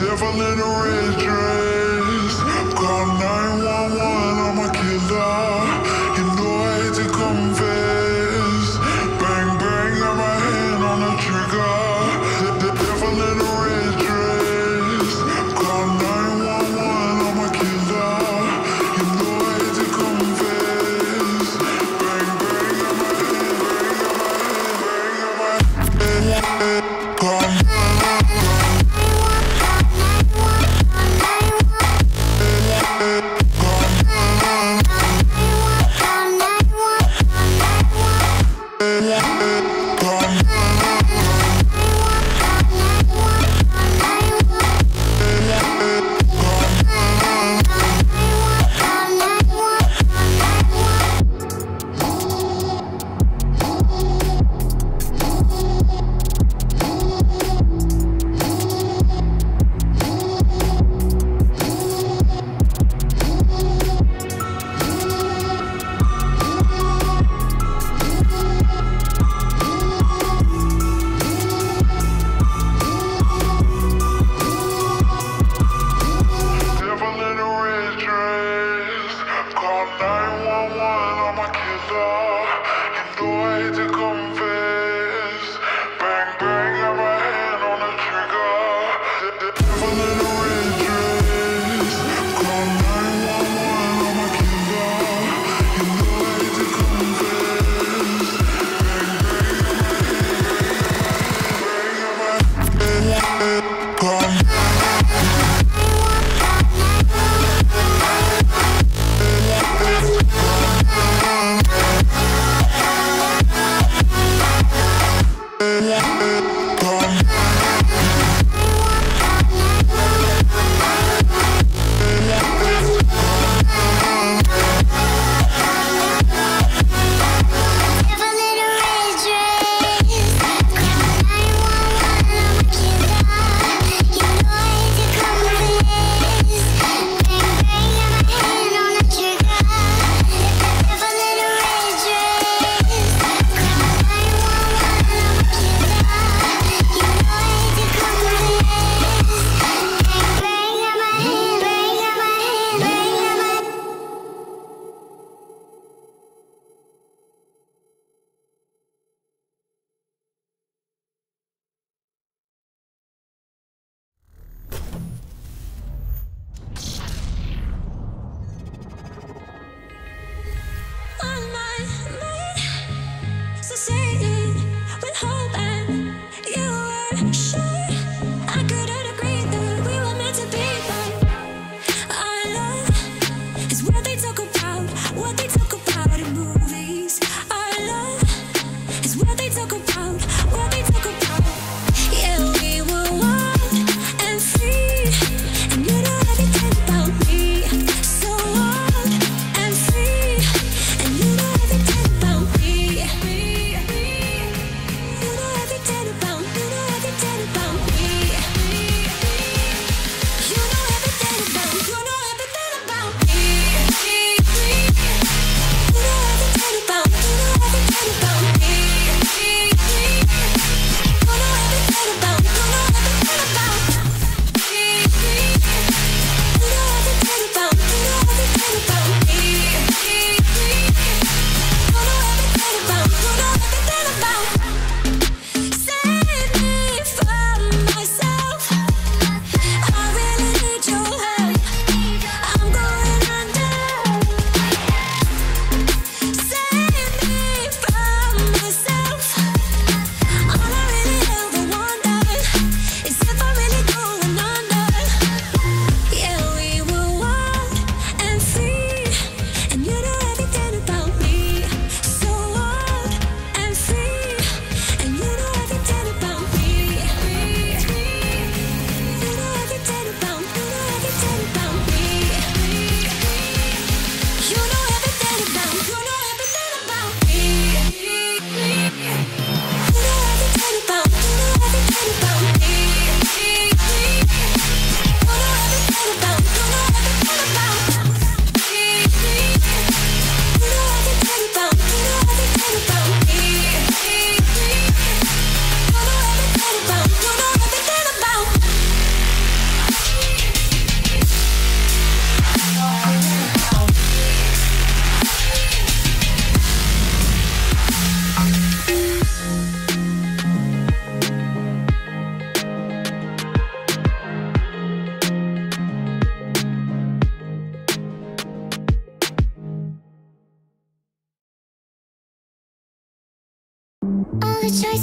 devil in a red to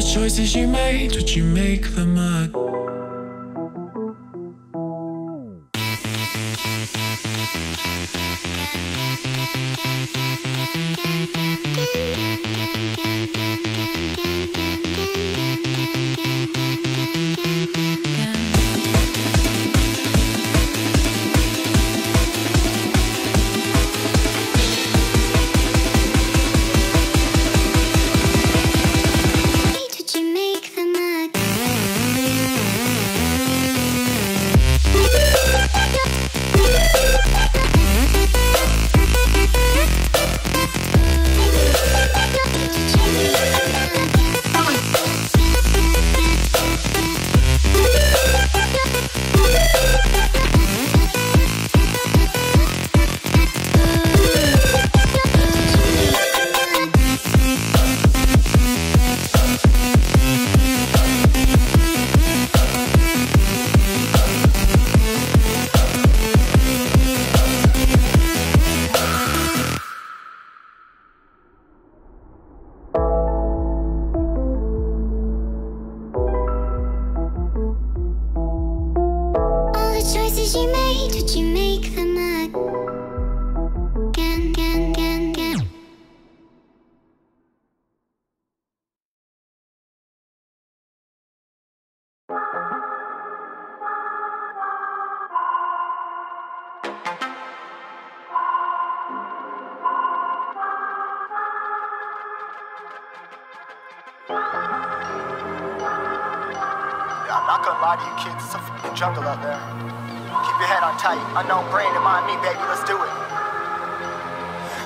the choices you made, would you make them again? Lie to you kids, it's a fucking jungle out there. Keep your head on tight. Unknown brain and mind me, baby, let's do it.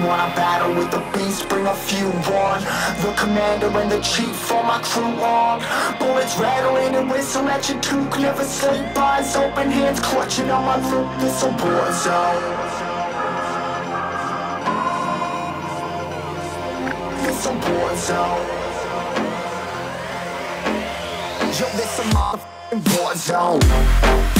too strong, wanna battle with the beast, bring a few on, the commander and the chief, for my crew on, bullets rattling and whistle at your toque, never sleep, eyes open, hands clutching on my loop, this a war zone. This a war zone. Yo, this a motherfucking war zone.